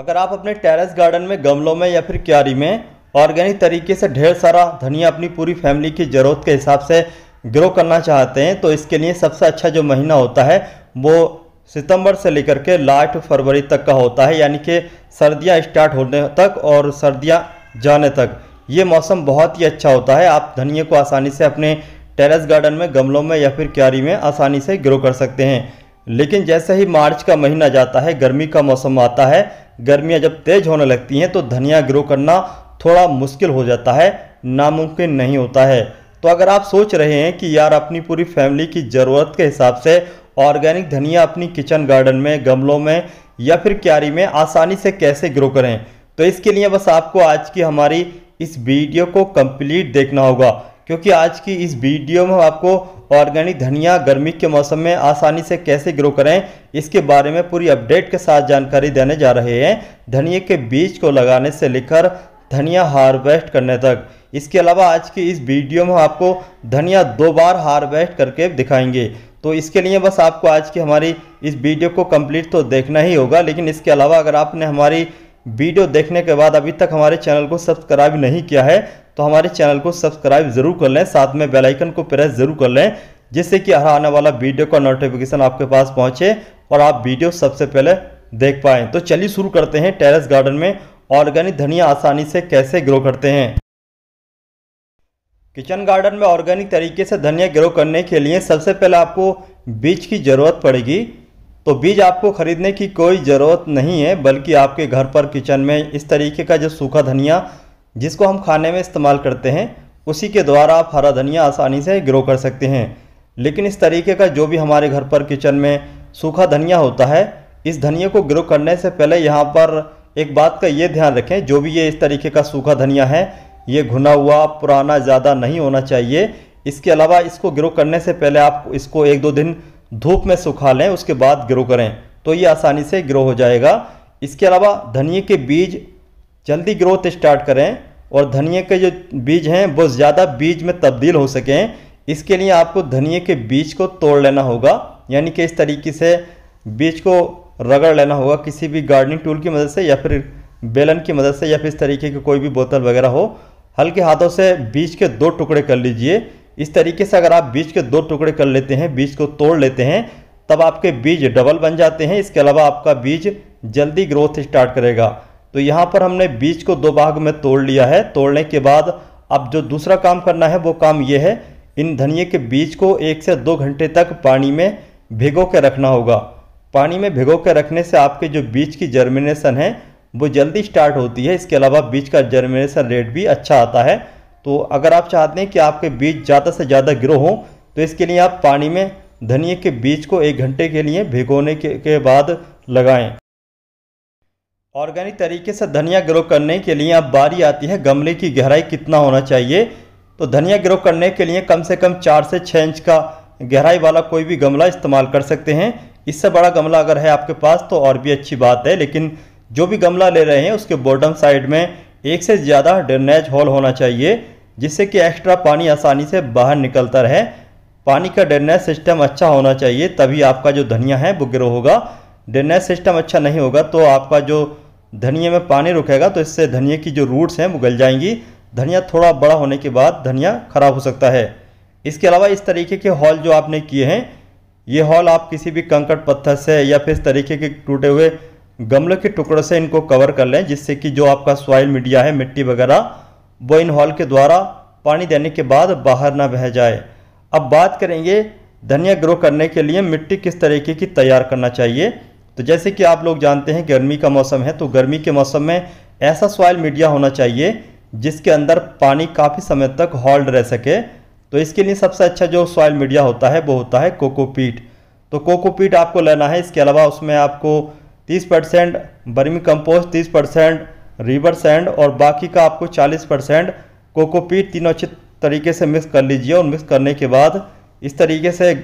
अगर आप अपने टेरेस गार्डन में गमलों में या फिर क्यारी में ऑर्गेनिक तरीके से ढेर सारा धनिया अपनी पूरी फैमिली की ज़रूरत के हिसाब से ग्रो करना चाहते हैं तो इसके लिए सबसे अच्छा जो महीना होता है वो सितंबर से लेकर के लास्ट फरवरी तक का होता है, यानी कि सर्दियाँ स्टार्ट होने तक और सर्दियाँ जाने तक। ये मौसम बहुत ही अच्छा होता है। आप धनिया को आसानी से अपने टेरेस गार्डन में, गमलों में या फिर क्यारी में आसानी से ग्रो कर सकते हैं। लेकिन जैसे ही मार्च का महीना जाता है, गर्मी का मौसम आता है गर्मियाँ जब तेज़ होने लगती हैं तो धनिया ग्रो करना थोड़ा मुश्किल हो जाता है, नामुमकिन नहीं होता है। तो अगर आप सोच रहे हैं कि यार अपनी पूरी फैमिली की ज़रूरत के हिसाब से ऑर्गेनिक धनिया अपनी किचन गार्डन में, गमलों में या फिर क्यारी में आसानी से कैसे ग्रो करें तो इसके लिए बस आपको आज की हमारी इस वीडियो को कंप्लीट देखना होगा। क्योंकि आज की इस वीडियो में हम आपको ऑर्गेनिक धनिया गर्मी के मौसम में आसानी से कैसे ग्रो करें, इसके बारे में पूरी अपडेट के साथ जानकारी देने जा रहे हैं। धनिया के बीज को लगाने से लेकर धनिया हार्वेस्ट करने तक। इसके अलावा आज की इस वीडियो में आपको धनिया दो बार हार्वेस्ट करके दिखाएँगे। तो इसके लिए बस आपको आज की हमारी इस वीडियो को कंप्लीट तो देखना ही होगा, लेकिन इसके अलावा अगर आपने हमारी वीडियो देखने के बाद अभी तक हमारे चैनल को सब्सक्राइब नहीं किया है तो हमारे चैनल को सब्सक्राइब ज़रूर कर लें, साथ में बेल आइकन को प्रेस ज़रूर कर लें, जिससे कि हर आने वाला वीडियो का नोटिफिकेशन आपके पास पहुँचे और आप वीडियो सबसे पहले देख पाएँ। तो चलिए शुरू करते हैं टेरेस गार्डन में ऑर्गेनिक धनिया आसानी से कैसे ग्रो करते हैं। किचन गार्डन में ऑर्गेनिक तरीके से धनिया ग्रो करने के लिए सबसे पहले आपको बीज की ज़रूरत पड़ेगी। तो बीज आपको खरीदने की कोई ज़रूरत नहीं है, बल्कि आपके घर पर किचन में इस तरीके का जो सूखा धनिया जिसको हम खाने में इस्तेमाल करते हैं, उसी के द्वारा आप हरा धनिया आसानी से ग्रो कर सकते हैं। लेकिन इस तरीके का जो भी हमारे घर पर किचन में सूखा धनिया होता है, इस धनिया को ग्रो करने से पहले यहाँ पर एक बात का ये ध्यान रखें, जो भी ये इस तरीके का सूखा धनिया है, ये घुना हुआ, पुराना ज़्यादा नहीं होना चाहिए। इसके अलावा इसको ग्रो करने से पहले आप इसको एक दो दिन धूप में सुखा लें, उसके बाद ग्रो करें तो ये आसानी से ग्रो हो जाएगा। इसके अलावा धनिए के बीज जल्दी ग्रोथ स्टार्ट करें और धनिए के जो बीज हैं, वो ज़्यादा बीज में तब्दील हो सकें। इसके लिए आपको धनिए के बीज को तोड़ लेना होगा। यानी कि इस तरीके से बीज को रगड़ लेना होगा किसी भी गार्डनिंग टूल की मदद से या फिर बेलन की मदद से या फिर इस तरीके की कोई भी बोतल वगैरह हो। हल्के हाथों से बीज के दो टुकड़े कर लीजिए। इस तरीके से अगर आप बीज के दो टुकड़े कर लेते हैं, बीज को तोड़ लेते हैं, तब आपके बीज डबल बन जाते हैं। इसके अलावा आपका बीज जल्दी ग्रोथ स्टार्ट करेगा। तो यहाँ पर हमने बीज को दो भाग में तोड़ लिया है। तोड़ने के बाद अब जो दूसरा काम करना है वो काम ये है इन धनिए के बीज को एक से दो घंटे तक पानी में भिगो के रखना होगा। पानी में भिगो के रखने से आपके जो बीज की जर्मिनेशन है वो जल्दी स्टार्ट होती है। इसके अलावा बीज का जर्मिनेशन रेट भी अच्छा आता है। तो अगर आप चाहते हैं कि आपके बीज ज़्यादा से ज़्यादा ग्रो हो तो इसके लिए आप पानी में धनिए के बीज को एक घंटे के लिए भिगोने के, के बाद लगाएँ। ऑर्गेनिक तरीके से धनिया ग्रो करने के लिए अब बारी आती है गमले की गहराई कितना होना चाहिए। तो धनिया ग्रो करने के लिए कम से कम चार से छः इंच का गहराई वाला कोई भी गमला इस्तेमाल कर सकते हैं। इससे बड़ा गमला अगर है आपके पास तो और भी अच्छी बात है, लेकिन जो भी गमला ले रहे हैं उसके बॉटम साइड में एक से ज़्यादा ड्रेनेज हॉल होना चाहिए, जिससे कि एक्स्ट्रा पानी आसानी से बाहर निकलता रहे। पानी का ड्रेनेज सिस्टम अच्छा होना चाहिए, तभी आपका जो धनिया है वो ग्रो होगा। ड्रेनेज सिस्टम अच्छा नहीं होगा तो आपका जो धनिया में पानी रुकेगा तो इससे धनिया की जो रूट्स हैं वो गल जाएँगी। धनिया थोड़ा बड़ा होने के बाद धनिया खराब हो सकता है। इसके अलावा इस तरीके के हॉल जो आपने किए हैं, ये हॉल आप किसी भी कंकड़ पत्थर से या फिर इस तरीके के टूटे हुए गमले के टुकड़ों से इनको कवर कर लें, जिससे कि जो आपका सॉइल मीडिया है, मिट्टी वगैरह, वो इन हॉल के द्वारा पानी देने के बाद बाहर ना बह जाए। अब बात करेंगे धनिया ग्रो करने के लिए मिट्टी किस तरीके की तैयार करना चाहिए। तो जैसे कि आप लोग जानते हैं गर्मी का मौसम है तो गर्मी के मौसम में ऐसा सॉइल मीडिया होना चाहिए, जिसके अंदर पानी काफ़ी समय तक होल्ड रह सके। तो इसके लिए सबसे अच्छा जो सॉइल मीडिया होता है, वो होता है कोकोपीट तो कोकोपीट आपको लेना है, इसके अलावा उसमें आपको 30 परसेंट बर्मी कंपोस्ट 30 परसेंट रिवर सैंड और बाकी का आपको 40 परसेंट कोकोपीट तीनों अच्छे तरीके से मिक्स कर लीजिए और मिक्स करने के बाद इस तरीके से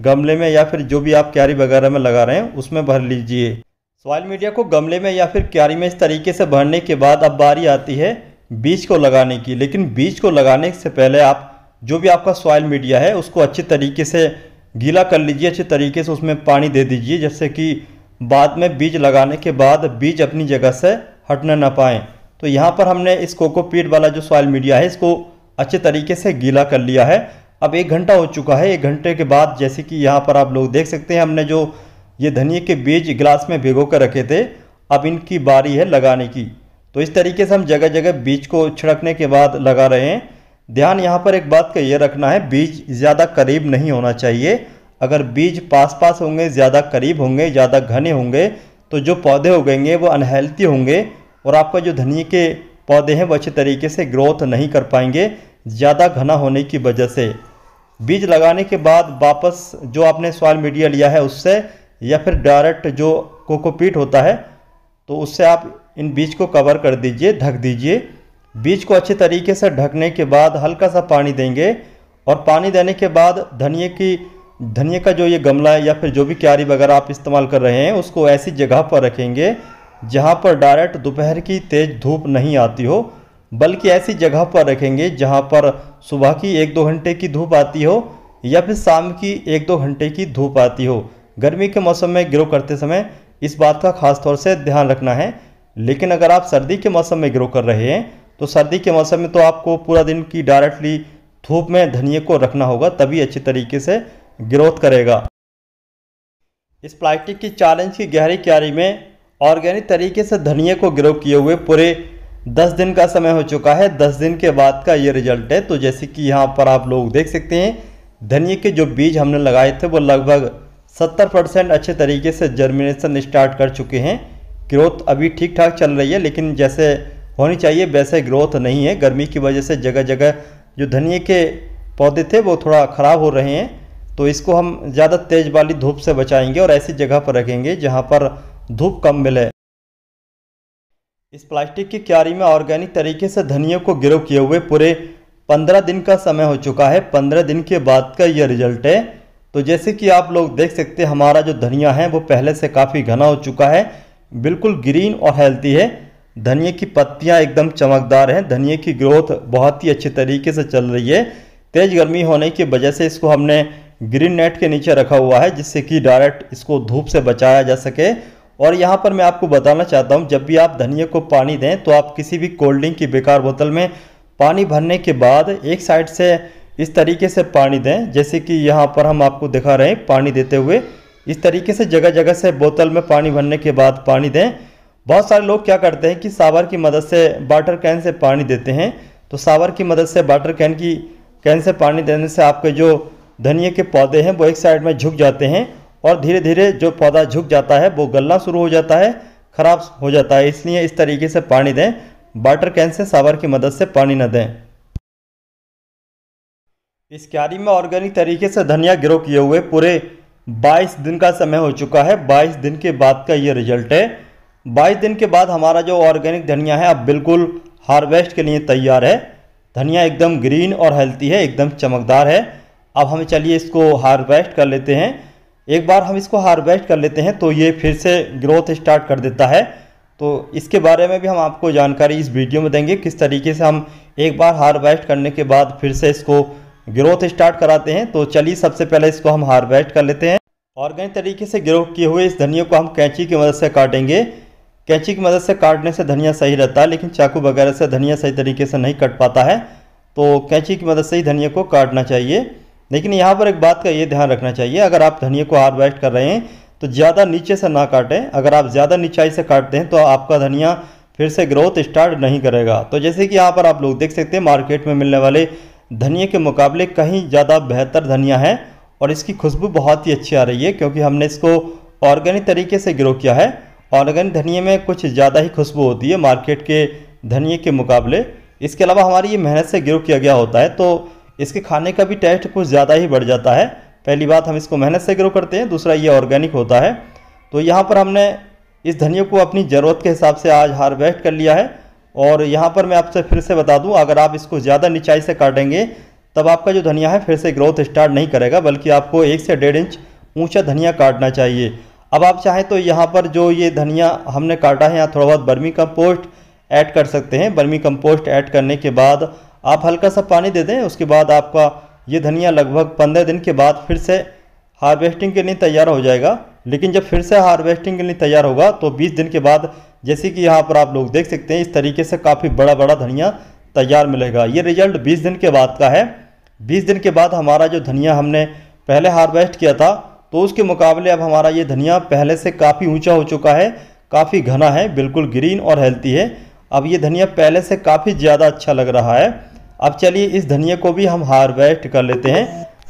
गमले में या फिर जो भी आप क्यारी वगैरह में लगा रहे हैं, उसमें भर लीजिए। सॉइल मीडिया को गमले में या फिर क्यारी में इस तरीके से भरने के बाद अब बारी आती है बीज को लगाने की। लेकिन बीज को लगाने से पहले आप जो भी आपका सॉइल मीडिया है, उसको अच्छे तरीके से गीला कर लीजिए, अच्छे तरीके से उसमें पानी दे दीजिए जैसे कि बाद में बीज लगाने के बाद बीज अपनी जगह से हटने ना पाए। तो यहाँ पर हमने इस कोकोपीट वाला जो सॉइल मीडिया है, इसको अच्छे तरीके से गीला कर लिया है। अब एक घंटा हो चुका है, एक घंटे के बाद जैसे कि यहाँ पर आप लोग देख सकते हैं, हमने जो ये धनिए के बीज गिलास में भिगो कर रखे थे, अब इनकी बारी है लगाने की। तो इस तरीके से हम जगह जगह बीज को छिड़कने के बाद लगा रहे हैं। ध्यान यहाँ पर एक बात का ये रखना है, बीज ज़्यादा करीब नहीं होना चाहिए। अगर बीज पास पास होंगे, ज़्यादा करीब होंगे, ज़्यादा घने होंगे तो जो पौधे उगेंगे वो अनहेल्थी होंगे और आपका जो धनिए के पौधे हैं वो अच्छे तरीके से ग्रोथ नहीं कर पाएँगे, ज़्यादा घना होने की वजह से। बीज लगाने के बाद वापस जो आपने सॉइल मीडिया लिया है उससे, या फिर डायरेक्ट जो कोकोपीट होता है तो उससे आप इन बीज को कवर कर दीजिए, ढक दीजिए। बीज को अच्छे तरीके से ढकने के बाद हल्का सा पानी देंगे और पानी देने के बाद धनिए की धनिए का जो ये गमला है या फिर जो भी क्यारी वगैरह आप इस्तेमाल कर रहे हैं, उसको ऐसी जगह पर रखेंगे जहाँ पर डायरेक्ट दोपहर की तेज़ धूप नहीं आती हो। बल्कि ऐसी जगह पर रखेंगे जहाँ पर सुबह की एक दो घंटे की धूप आती हो या फिर शाम की एक दो घंटे की धूप आती हो। गर्मी के मौसम में ग्रो करते समय इस बात का खास तौर से ध्यान रखना है। लेकिन अगर आप सर्दी के मौसम में ग्रो कर रहे हैं तो सर्दी के मौसम में तो आपको पूरा दिन की डायरेक्टली धूप में धनिए को रखना होगा, तभी अच्छी तरीके से ग्रोथ करेगा। इस प्लास्टिक की इंच की गहरी क्यारी में ऑर्गेनिक तरीके से धनिए को ग्रो किए हुए पूरे दस दिन का समय हो चुका है, दस दिन के बाद का ये रिज़ल्ट है। तो जैसे कि यहाँ पर आप लोग देख सकते हैं धनिए के जो बीज हमने लगाए थे, वो लगभग सत्तर परसेंट अच्छे तरीके से जर्मिनेशन स्टार्ट कर चुके हैं। ग्रोथ अभी ठीक ठाक चल रही है, लेकिन जैसे होनी चाहिए, वैसे ग्रोथ नहीं है। गर्मी की वजह से जगह जगह जो धनिए के पौधे थे, वो थोड़ा ख़राब हो रहे हैं। तो इसको हम ज़्यादा तेज़ वाली धूप से बचाएँगे और ऐसी जगह पर रखेंगे जहाँ पर धूप कम मिले। इस प्लास्टिक की क्यारी में ऑर्गेनिक तरीके से धनिया को गिरो किए हुए पूरे पंद्रह दिन का समय हो चुका है। पंद्रह दिन के बाद का यह रिज़ल्ट है। तो जैसे कि आप लोग देख सकते हैं, हमारा जो धनिया है, वो पहले से काफ़ी घना हो चुका है। बिल्कुल ग्रीन और हेल्थी है। धनिया की पत्तियाँ एकदम चमकदार हैं। धनिया की ग्रोथ बहुत ही अच्छे तरीके से चल रही है। तेज़ गर्मी होने की वजह से इसको हमने ग्रीन नेट के नीचे रखा हुआ है, जिससे कि डायरेक्ट इसको धूप से बचाया जा सके। और यहाँ पर मैं आपको बताना चाहता हूँ, जब भी आप धनिया को पानी दें तो आप किसी भी कोल्ड ड्रिंक की बेकार बोतल में पानी भरने के बाद एक साइड से इस तरीके से पानी दें, जैसे कि यहाँ पर हम आपको दिखा रहे हैं, पानी देते हुए। इस तरीके से जगह जगह से बोतल में पानी भरने के बाद पानी दें। बहुत सारे लोग क्या करते हैं कि सावर की मदद से वाटर कैन से पानी देते हैं। तो सावर की मदद से वाटर कैन की कैन से पानी देने से आपके जो धनिया के पौधे हैं, वो एक साइड में झुक जाते हैं। और धीरे धीरे जो पौधा झुक जाता है, वो गलना शुरू हो जाता है, ख़राब हो जाता है। इसलिए इस तरीके से पानी दें। वाटर कैन से सावर की मदद से पानी न दें। इस क्यारी में ऑर्गेनिक तरीके से धनिया ग्रो किए हुए पूरे 22 दिन का समय हो चुका है। 22 दिन के बाद का ये रिज़ल्ट है। 22 दिन के बाद हमारा जो ऑर्गेनिक धनिया है, अब बिल्कुल हार्वेस्ट के लिए तैयार है। धनिया एकदम ग्रीन और हेल्थी है, एकदम चमकदार है। अब हम चलिए इसको हार्वेस्ट कर लेते हैं। एक बार हम इसको हार्वेस्ट कर लेते हैं तो ये फिर से ग्रोथ स्टार्ट कर देता है। तो इसके बारे में भी हम आपको जानकारी इस वीडियो में देंगे, किस तरीके से हम एक बार हार्वेस्ट करने के बाद फिर से इसको ग्रोथ स्टार्ट कराते हैं। तो चलिए सबसे पहले इसको हम हार्वेस्ट कर लेते हैं। ऑर्गेनिक तरीके से ग्रो किए हुए इस धनिया को हम कैंची की मदद से काटेंगे। कैंची की मदद से काटने से धनिया सही रहता है, लेकिन चाकू वगैरह से धनिया सही तरीके से नहीं कट पाता है। तो कैंची की मदद से ही धनिया को काटना चाहिए। लेकिन यहाँ पर एक बात का ये ध्यान रखना चाहिए, अगर आप धनिया को हार्वेस्ट कर रहे हैं तो ज़्यादा नीचे से ना काटें। अगर आप ज़्यादा नीचाई से काटते हैं तो आपका धनिया फिर से ग्रोथ स्टार्ट नहीं करेगा। तो जैसे कि यहाँ पर आप लोग देख सकते हैं मार्केट में मिलने वाले धनिया के मुकाबले कहीं ज़्यादा बेहतर धनिया है, और इसकी खुशबू बहुत ही अच्छी आ रही है, क्योंकि हमने इसको ऑर्गेनिक तरीके से ग्रो किया है। ऑर्गेनिक धनिया में कुछ ज़्यादा ही खुशबू होती है मार्केट के धनिए के मुकाबले। इसके अलावा हमारी ये मेहनत से ग्रो किया गया होता है तो इसके खाने का भी टेस्ट कुछ ज़्यादा ही बढ़ जाता है। पहली बात हम इसको मेहनत से ग्रो करते हैं, दूसरा ये ऑर्गेनिक होता है। तो यहाँ पर हमने इस धनिया को अपनी ज़रूरत के हिसाब से आज हार्वेस्ट कर लिया है। और यहाँ पर मैं आपसे फिर से बता दूँ, अगर आप इसको ज़्यादा निचाई से काटेंगे, तब आपका जो धनिया है फिर से ग्रोथ स्टार्ट नहीं करेगा, बल्कि आपको एक से डेढ़ इंच ऊँचा धनिया काटना चाहिए। अब आप चाहें तो यहाँ पर जो ये धनिया हमने काटा है, यहाँ थोड़ा बहुत बर्मी कंपोस्ट ऐड कर सकते हैं। बर्मी कंपोस्ट ऐड करने के बाद आप हल्का सा पानी दे दें, उसके बाद आपका ये धनिया लगभग पंद्रह दिन के बाद फिर से हार्वेस्टिंग के लिए तैयार हो जाएगा। लेकिन जब फिर से हार्वेस्टिंग के लिए तैयार होगा तो 20 दिन के बाद जैसे कि यहाँ पर आप लोग देख सकते हैं, इस तरीके से काफ़ी बड़ा बड़ा धनिया तैयार मिलेगा। ये रिज़ल्ट 20 दिन के बाद का है। 20 दिन के बाद हमारा जो धनिया हमने पहले हार्वेस्ट किया था तो उसके मुकाबले अब हमारा ये धनिया पहले से काफ़ी ऊँचा हो चुका है, काफ़ी घना है, बिल्कुल ग्रीन और हेल्थी है। अब ये धनिया पहले से काफ़ी ज़्यादा अच्छा लग रहा है। अब चलिए इस धनिया को भी हम हार्वेस्ट कर लेते हैं।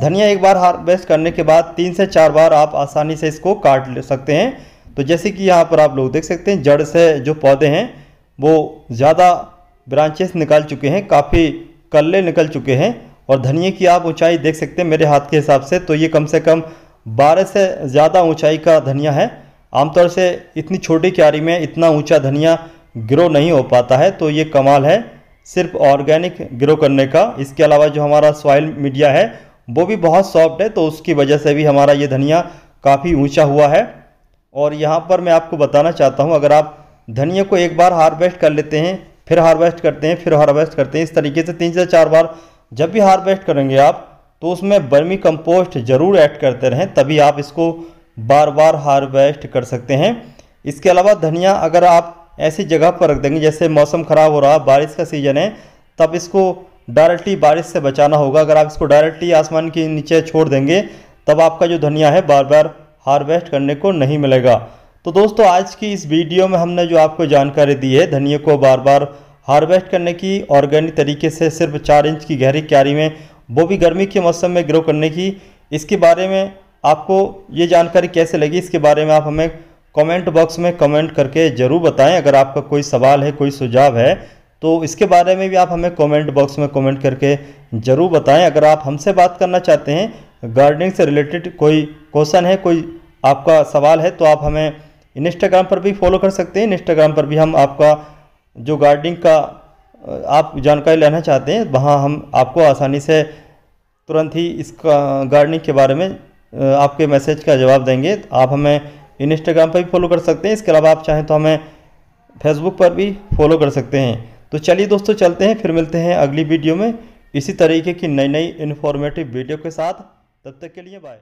धनिया एक बार हार्वेस्ट करने के बाद तीन से चार बार आप आसानी से इसको काट ले सकते हैं। तो जैसे कि यहाँ पर आप लोग देख सकते हैं, जड़ से जो पौधे हैं, वो ज़्यादा ब्रांचेस निकाल चुके हैं, काफ़ी कल्ले निकल चुके हैं। और धनिए की आप ऊंचाई देख सकते हैं मेरे हाथ के हिसाब से तो ये कम से कम बारह से ज़्यादा ऊंचाई का धनिया है। आमतौर से इतनी छोटी क्यारी में इतना ऊँचा धनिया ग्रो नहीं हो पाता है तो ये कमाल है। सिर्फ़ ऑर्गेनिक ग्रो करने का। इसके अलावा जो हमारा सॉइल मीडिया है, वो भी बहुत सॉफ्ट है तो उसकी वजह से भी हमारा ये धनिया काफ़ी ऊँचा हुआ है। और यहाँ पर मैं आपको बताना चाहता हूँ, अगर आप धनिया को एक बार हार्वेस्ट कर लेते हैं, फिर हार्वेस्ट करते हैं, फिर हार्वेस्ट करते हैं, इस तरीके से तीन से चार बार जब भी हार्वेस्ट करेंगे आप तो उसमें बर्मी कंपोस्ट ज़रूर ऐड करते रहें, तभी आप इसको बार बार हार्वेस्ट कर सकते हैं। इसके अलावा धनिया अगर आप ऐसी जगह पर रख देंगे जैसे मौसम ख़राब हो रहा, बारिश का सीज़न है, तब इसको डायरेक्टली बारिश से बचाना होगा। अगर आप इसको डायरेक्टली आसमान के नीचे छोड़ देंगे, तब आपका जो धनिया है बार बार हार्वेस्ट करने को नहीं मिलेगा। तो दोस्तों, आज की इस वीडियो में हमने जो आपको जानकारी दी है, धनिया को बार बार हार्वेस्ट करने की ऑर्गेनिक तरीके से सिर्फ़ चार इंच की गहरी क्यारी में, वो भी गर्मी के मौसम में ग्रो करने की, इसके बारे में आपको ये जानकारी कैसे लगी, इसके बारे में आप हमें कमेंट बॉक्स में कमेंट करके ज़रूर बताएँ। अगर आपका कोई सवाल है, कोई सुझाव है तो इसके बारे में भी आप हमें कमेंट बॉक्स में कमेंट करके ज़रूर बताएँ। अगर आप हमसे बात करना चाहते हैं, गार्डनिंग से रिलेटेड कोई क्वेश्चन है, कोई आपका सवाल है तो आप हमें इंस्टाग्राम पर भी फॉलो कर सकते हैं। इंस्टाग्राम पर भी हम आपका, जो गार्डनिंग का आप जानकारी लेना चाहते हैं, वहाँ हम आपको आसानी से तुरंत ही इसका, गार्डनिंग के बारे में आपके मैसेज का जवाब देंगे। आप हमें इंस्टाग्राम पर भी फॉलो कर सकते हैं। इसके अलावा आप चाहें तो हमें फेसबुक पर भी फॉलो कर सकते हैं। तो चलिए दोस्तों, चलते हैं, फिर मिलते हैं अगली वीडियो में। इसी तरीके की नई नई इन्फॉर्मेटिव वीडियो के साथ। तब तक के लिए बाय